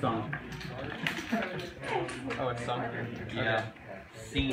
Song. Oh, it's sunk. Yeah. Okay. Scene.